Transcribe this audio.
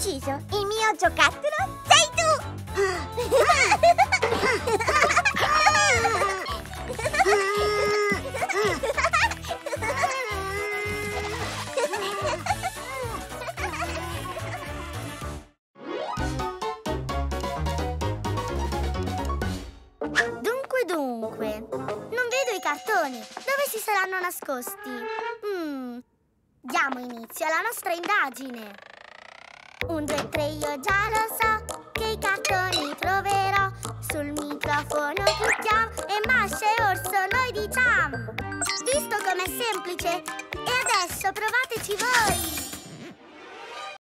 deciso. Il mio giocattolo sei tu! Dunque, dunque, non vedo i cartoni. Dove si saranno nascosti? Mm, diamo inizio alla nostra indagine. Un, due, tre, io già lo so che i cartoni troverò. Sul microfono clicchiamo e Masha e Orso noi diciamo. Visto com'è semplice? E adesso provateci voi!